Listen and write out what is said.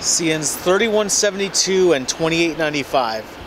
CNs 3172 and 2895.